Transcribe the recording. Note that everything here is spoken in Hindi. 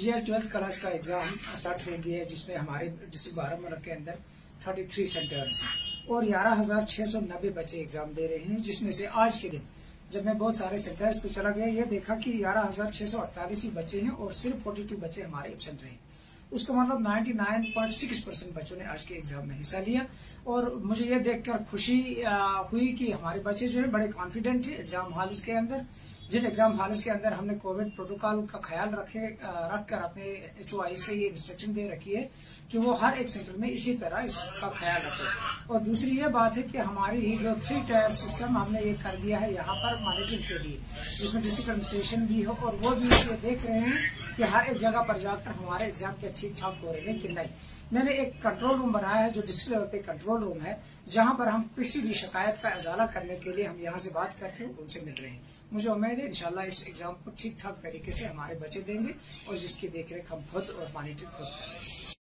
ये ट्वेल्थ क्लास का एग्ज़ाम स्टार्ट हो गया है, जिसमें हमारे डिस्ट्रिक्ट बारामूला के अंदर 33 सेंटर्स हैं और ग्यारह हज़ार छह सौ नब्बे बच्चे एग्ज़ाम दे रहे हैं, जिसमें से आज के दिन जब मैं बहुत सारे सेंटर्स पे चला गया, ये देखा कि ग्यारह हज़ार छह सौ अड़तालीस ही बच्चे हैं और सिर्फ़ 42 बच्चे हमारे एबसेंट रहे उसका मतलब 99.6 परसेंट बच्चों ने आज के एग्ज़ाम में हिस्सा लिया और मुझे ये देखकर खुशी हुई कि हमारे बच्चे जो है बड़े कॉन्फिडेंट थे एग्ज़ाम हॉल के अंदर जिन एग्ज़ाम हॉल्स के अंदर हमने कोविड प्रोटोकॉल का ख्याल रखे रखकर अपने एच से ये इंस्ट्रक्शन दे रखी है कि वो हर एक सेंटर में इसी तरह इसका ख्याल रखे। और दूसरी ये बात है कि हमारी जो थ्री टायर सिस्टम हमने ये कर दिया है यहाँ पर मॉनिटरिंग के लिए, जिसमें डिस्ट्रिक्ट एडमिनिस्ट्रेशन भी हो और वो भी ये देख रहे हैं कि हर एक जगह पर जाकर हमारे एग्ज़ाम के ठीक ठाक हो रहे हैं कि नहीं। मैंने एक कंट्रोल रूम बनाया है जो डिस्ट्रिक्ट लेवल पे कंट्रोल रूम है, जहाँ पर हम किसी भी शिकायत का इजाला करने के लिए हम यहाँ से बात करते हैं, उनसे मिल रहे हैं। मुझे उम्मीद है इंशाल्लाह इस एग्ज़ाम को ठीक ठाक तरीके से हमारे बच्चे देंगे और जिसकी देखरेख हम खुद और मॉनिटर खुद करेंगे।